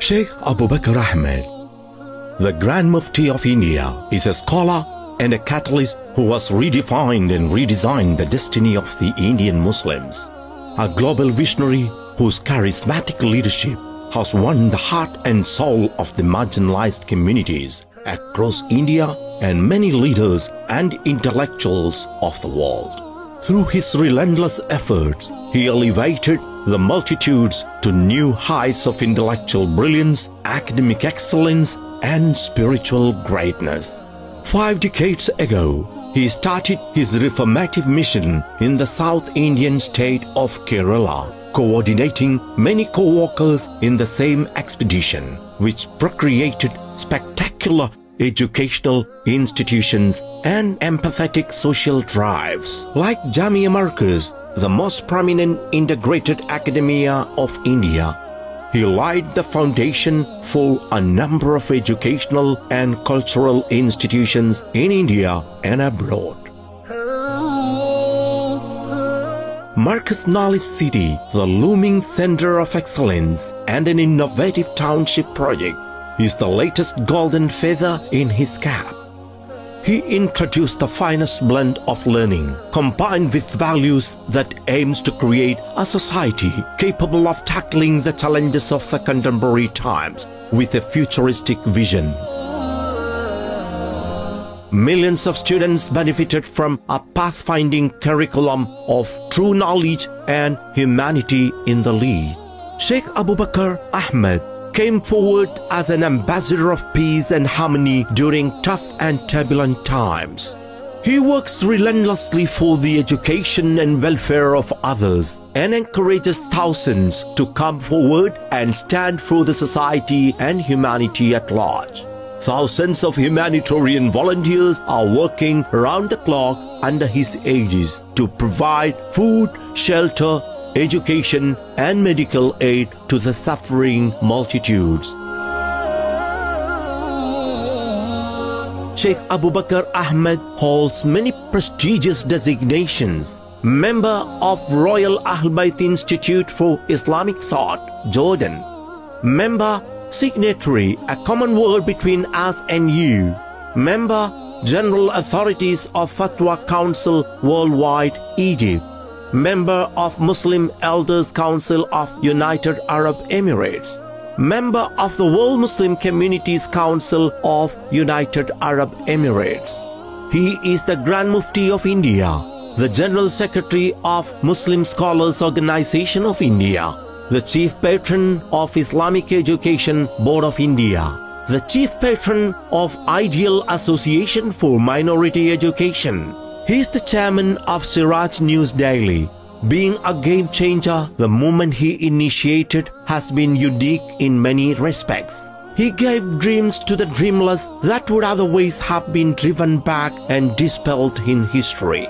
Sheikh Abu Bakr Ahmed, the Grand Mufti of India, is a scholar and a catalyst who has redefined and redesigned the destiny of the Indian Muslims. A global visionary whose charismatic leadership has won the heart and soul of the marginalized communities across India and many leaders and intellectuals of the world. Through his relentless efforts, he elevated the multitudes to new heights of intellectual brilliance, academic excellence, and spiritual greatness. Five decades ago, he started his reformative mission in the South Indian state of Kerala, coordinating many co-workers in the same expedition, which procreated spectacular educational institutions and empathetic social drives. Like Jamia Markaz, the most prominent integrated academia of India, he laid the foundation for a number of educational and cultural institutions in India and abroad. Markaz Knowledge City, the looming center of excellence and an innovative township project, is the latest golden feather in his cap. He introduced the finest blend of learning, combined with values that aims to create a society capable of tackling the challenges of the contemporary times with a futuristic vision. Millions of students benefited from a pathfinding curriculum of true knowledge and humanity in the lead. Sheikh Abu Bakr Ahmed came forward as an ambassador of peace and harmony during tough and turbulent times. He works relentlessly for the education and welfare of others and encourages thousands to come forward and stand for the society and humanity at large. Thousands of humanitarian volunteers are working around the clock under his aegis to provide food, shelter, education, and medical aid to the suffering multitudes. Sheikh Abu Bakr Ahmed holds many prestigious designations. Member of Royal Ahl Bayt Institute for Islamic Thought, Jordan. Member Signatory, a common word between us and you. Member General Authorities of Fatwa Council Worldwide, Egypt. Member of Muslim Elders Council of United Arab Emirates. Member of the World Muslim Communities Council of United Arab Emirates. He is the Grand Mufti of India, the General Secretary of Muslim Scholars Organization of India, the Chief Patron of Islamic Education Board of India, the Chief Patron of Ideal Association for Minority Education. He is the chairman of Siraj News Daily. Being a game changer, the movement he initiated has been unique in many respects. He gave dreams to the dreamless that would otherwise have been driven back and dispelled in history.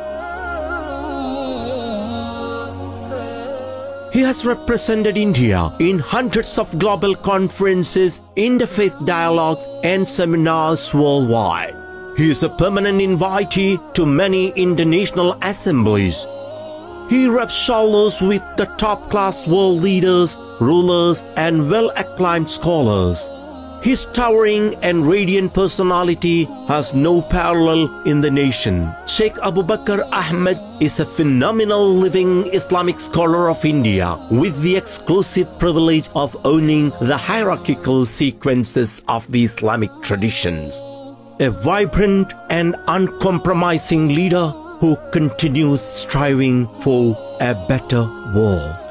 He has represented India in hundreds of global conferences, interfaith dialogues, and seminars worldwide. He is a permanent invitee to many international assemblies. He rubs shoulders with the top-class world leaders, rulers, and well-acclaimed scholars. His towering and radiant personality has no parallel in the nation. Sheikh Abu Bakr Ahmed is a phenomenal living Islamic scholar of India with the exclusive privilege of owning the hierarchical sequences of the Islamic traditions. A vibrant and uncompromising leader who continues striving for a better world.